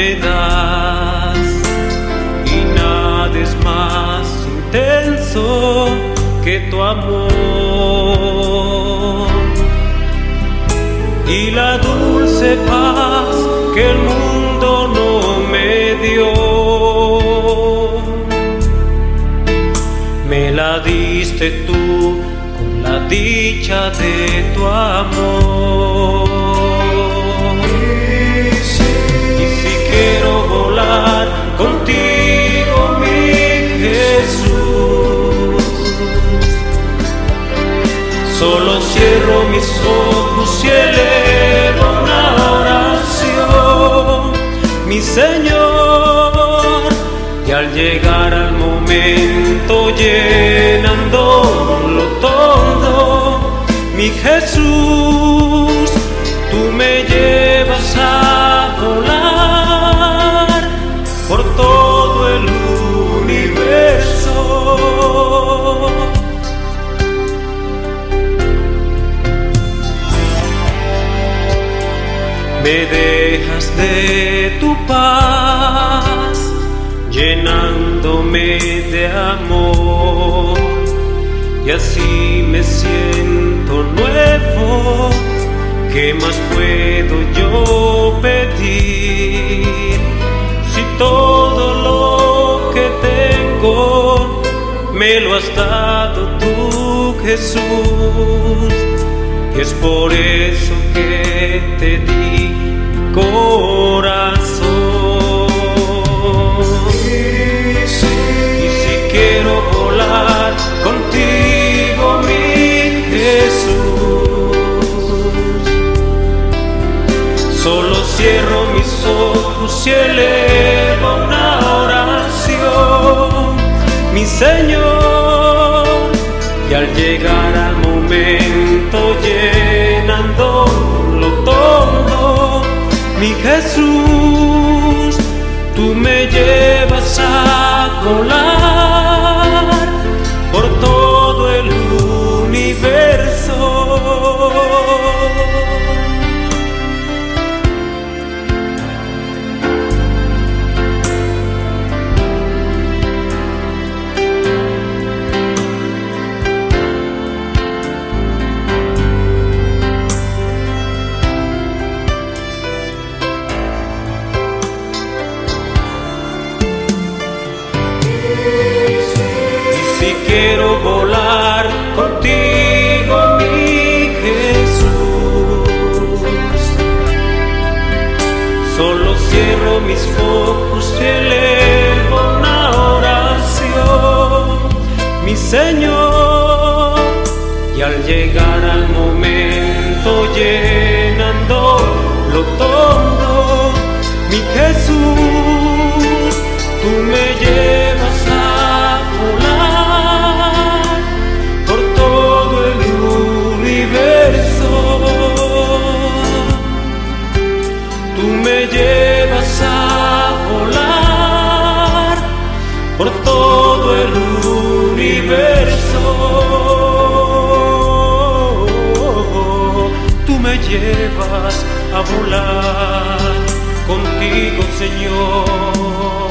y nada es más intenso que tu amor. Y la dulce paz que el mundo no me dio me la diste tú con la dicha de tu amor. Solo cierro mis ojos y elevo una oración, mi Señor, y al llegar al momento llenándolo todo, mi Jesús, Me dejas de tu paz, llenándome de amor, y así me siento nuevo. ¿Qué más puedo yo pedir? Si todo lo que tengo me lo has dado tú, Jesús. Y es por eso que te di solo cierro mis ojos y elevo una oración, mi Señor, y al llegar al momento llenándolo todo, mi Jesús, tú me llevas a volar si quiero volar contigo, mi Jesús, solo cierro mis ojos y elevo una oración, mi Señor, y al llegar al momento llenándolo todo, mi Jesús, Tú me llevas a volar por todo el universo. Tú me llevas a volar contigo, Señor.